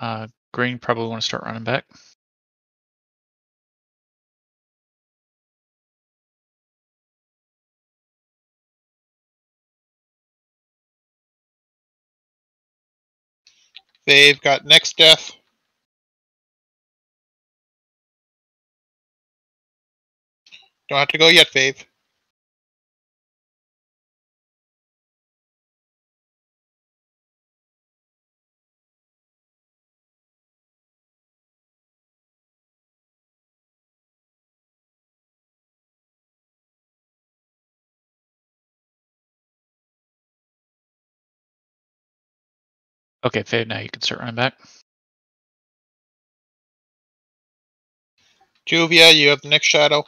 Uh, green probably want to start running back. They've got next death. Don't have to go yet, Fave. Okay, Fave, now you can start running back. Juvia, you have the next shadow.